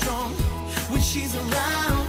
strong. When she's around,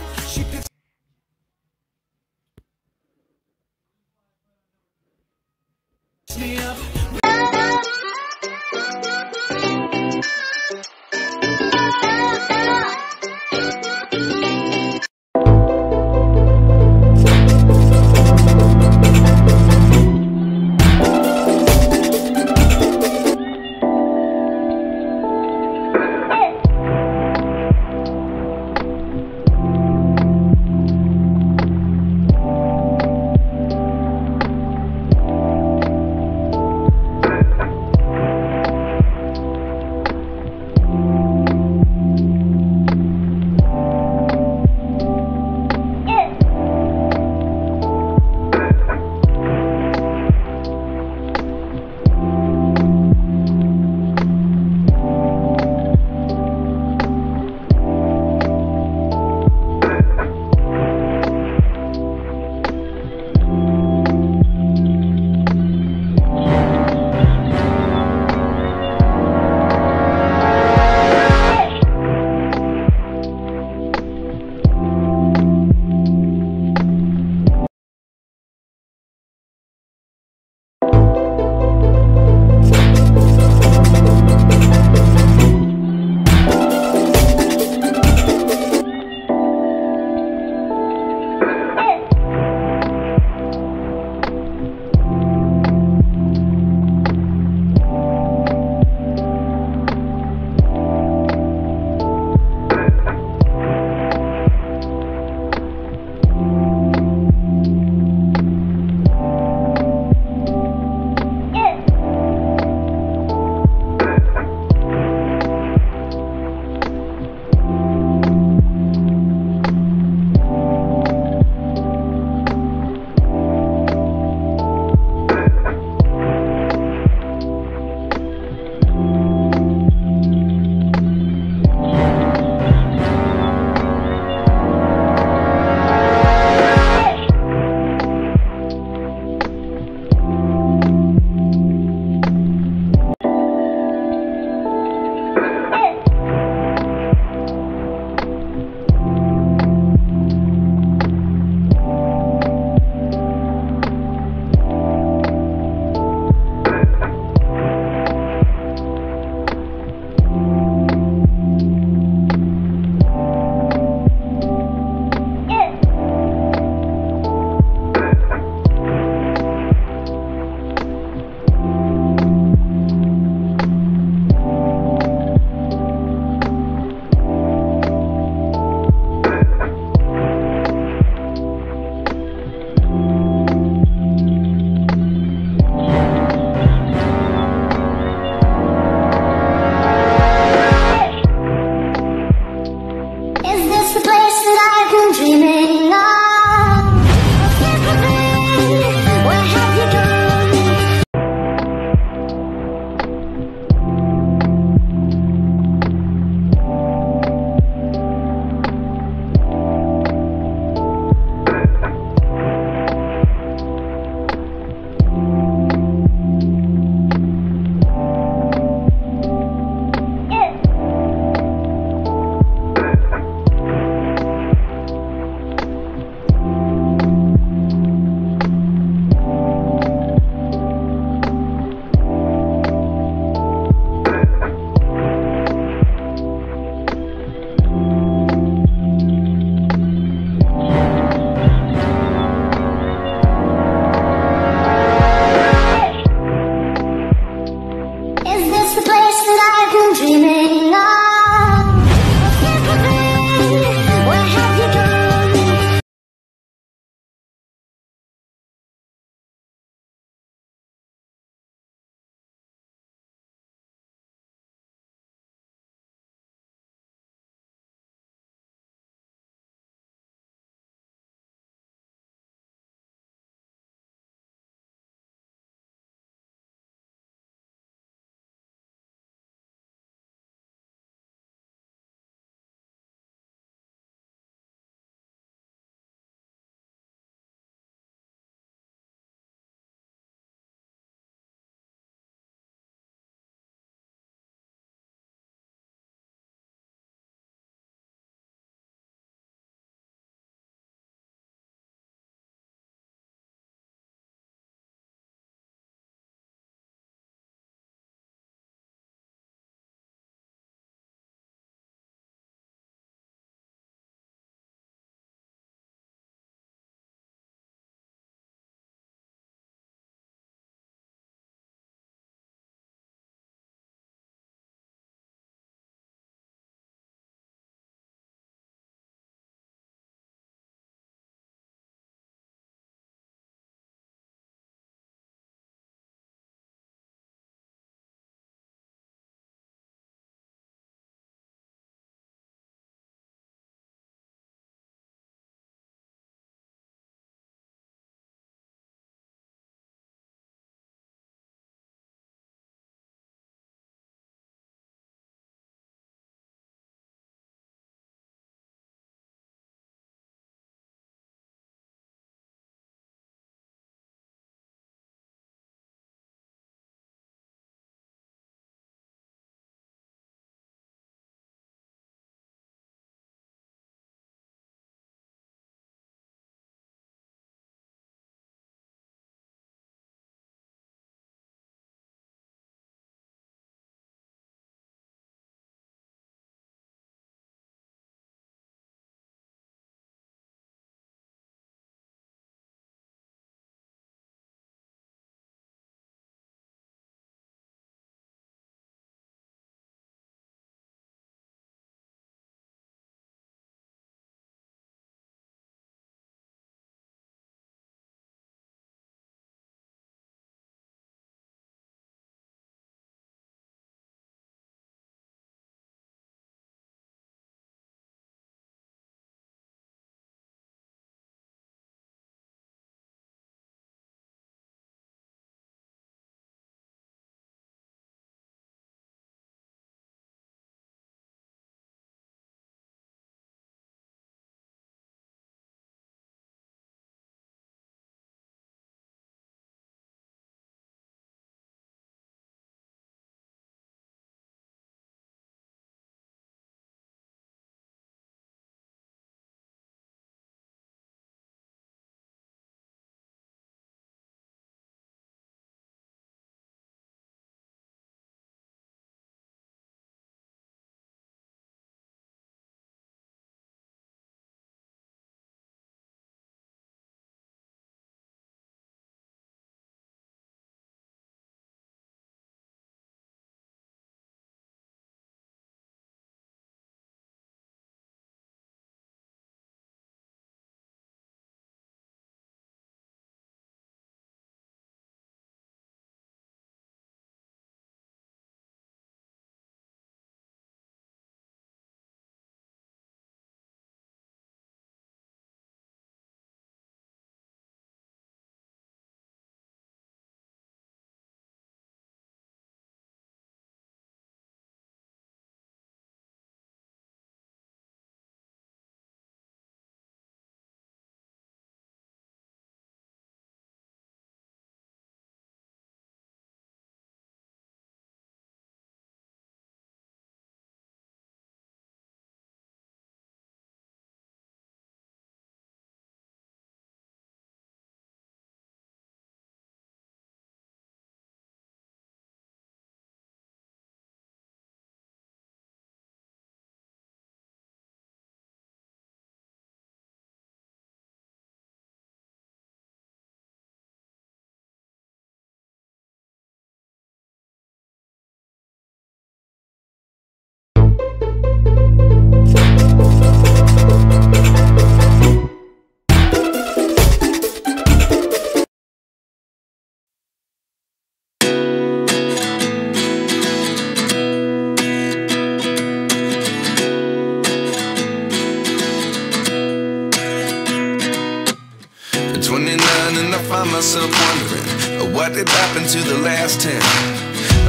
and I find myself wondering uh, what did happen to the last ten.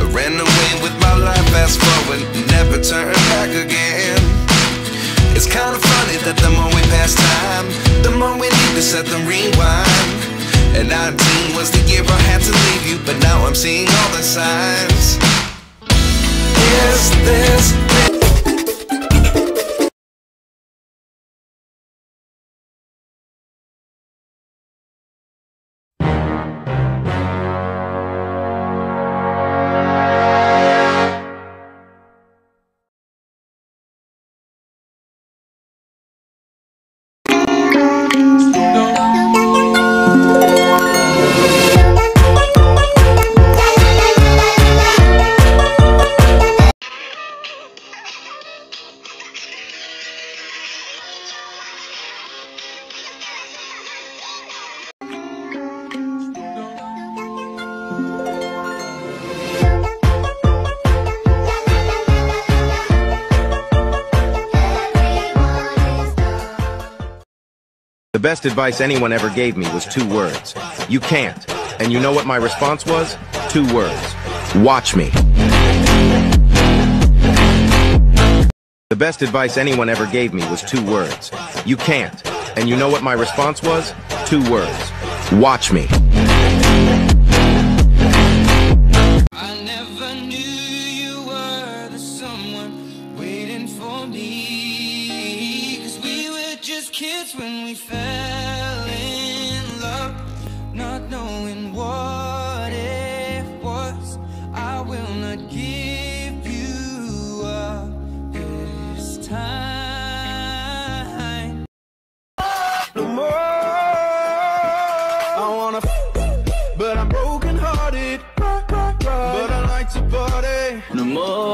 I ran away with my life, fast forward, never turn back again. It's kind of funny that the more we pass time, the more we need to set the rewind. And 19 was the year I had to leave you, but now I'm seeing all the signs. Is this? Best advice anyone ever gave me was two words. You can't. And you know what my response was? Two words. Watch me. The best advice anyone ever gave me was two words. You can't. And you know what my response was? Two words. Watch me. No more.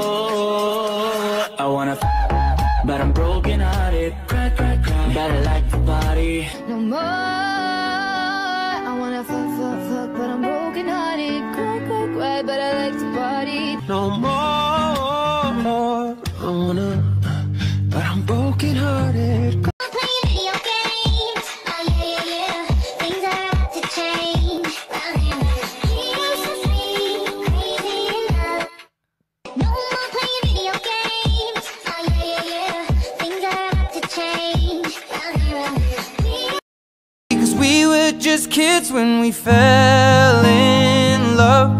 Were just kids when we fell in love,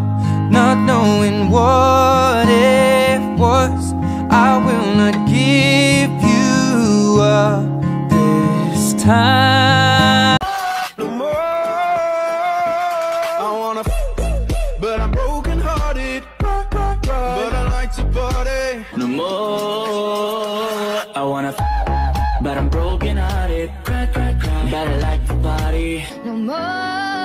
not knowing what it was. I will not give you up this time. No more. I wanna, f- but I'm broken hearted. But I like to party. No more. I wanna, f- but I'm broken hearted. Cry, cry, cry. But I like No more.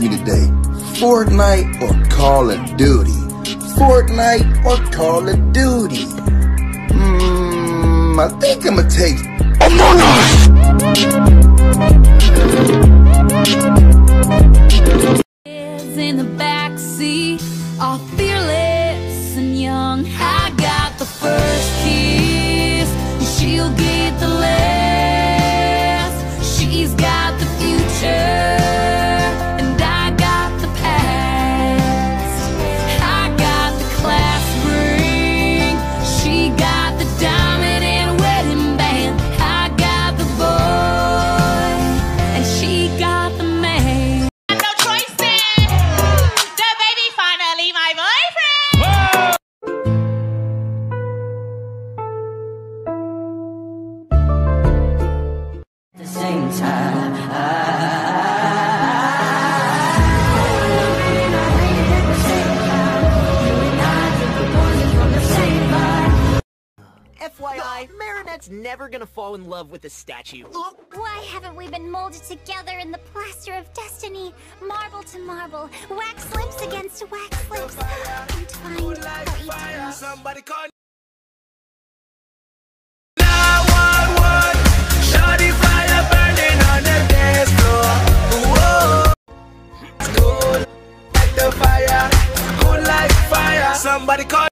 Me today, Fortnite or Call of Duty? Fortnite or Call of Duty? Hmm, I think I'm gonna take in love with a statue. Why haven't we been molded together in the plaster of destiny? Marble to marble, wax lips against wax lips. Entwined for. Somebody call Somebody call